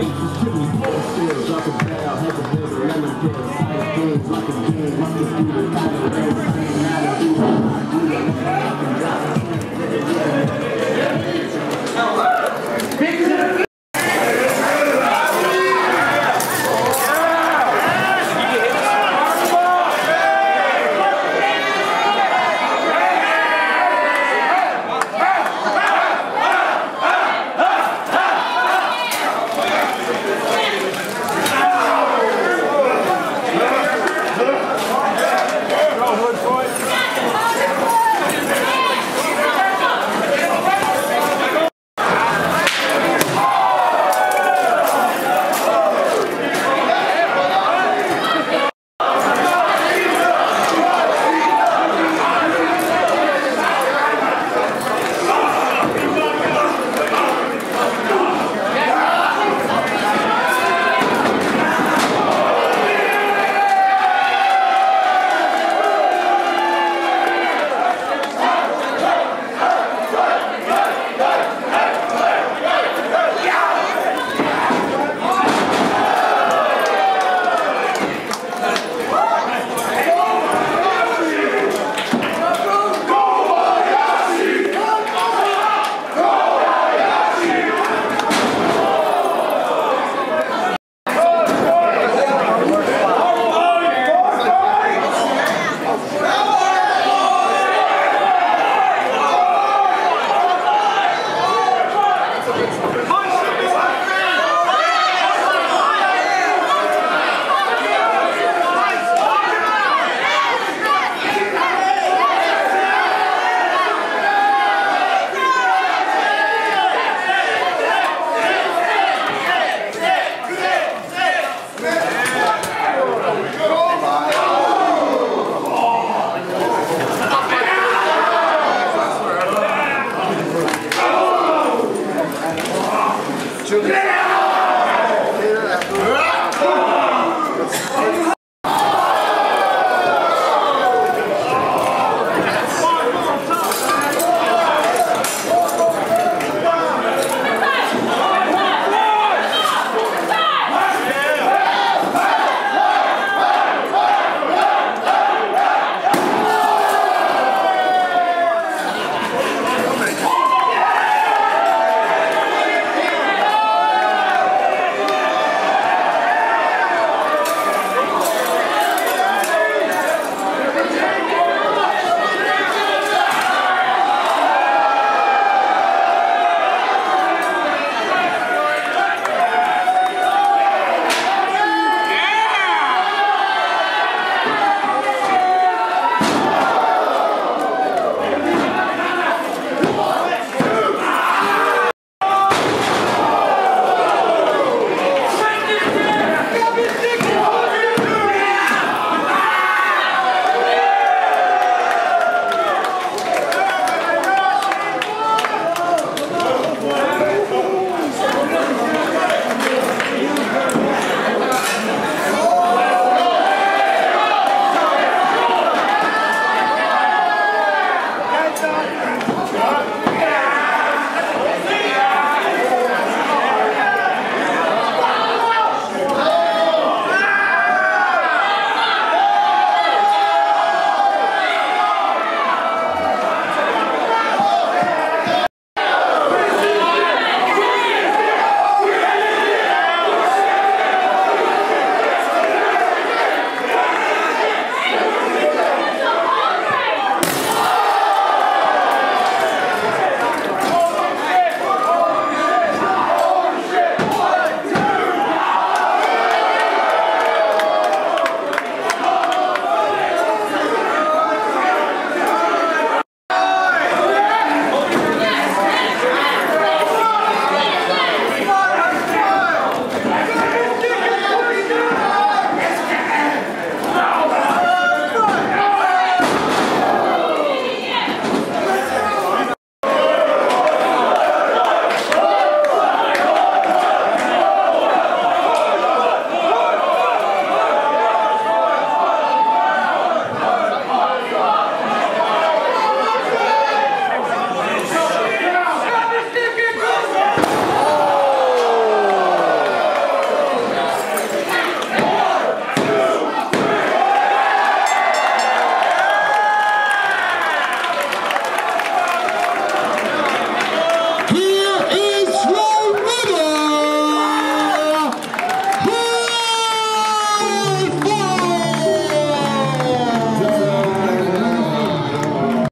Faces to me, Get out!